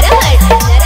better hurt.